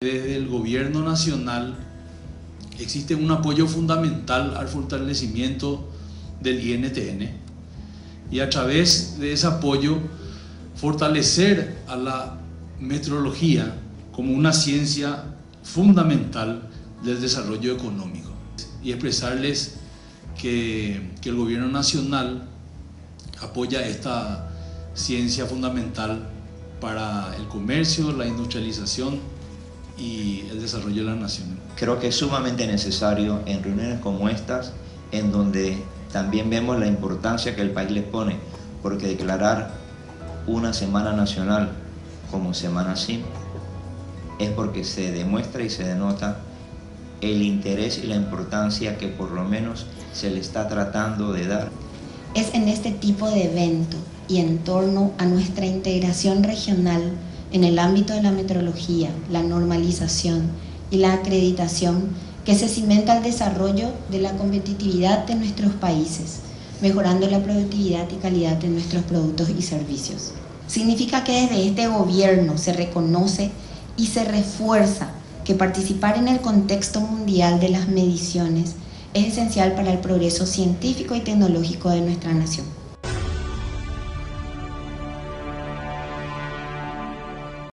Desde el gobierno nacional existe un apoyo fundamental al fortalecimiento del INTN y a través de ese apoyo fortalecer a la metrología como una ciencia fundamental del desarrollo económico y expresarles que, que el gobierno nacional apoya esta ciencia fundamental para el comercio, la industrialización y el desarrollo de la nación. Creo que es sumamente necesario en reuniones como estas, en donde también vemos la importancia que el país le pone, porque declarar una semana nacional como Semana SIM es porque se demuestra y se denota el interés y la importancia que por lo menos se le está tratando de dar. Es en este tipo de evento y en torno a nuestra integración regional en el ámbito de la metrología, la normalización y la acreditación que se cimenta el desarrollo de la competitividad de nuestros países, mejorando la productividad y calidad de nuestros productos y servicios. Significa que desde este gobierno se reconoce y se refuerza que participar en el contexto mundial de las mediciones es esencial para el progreso científico y tecnológico de nuestra nación.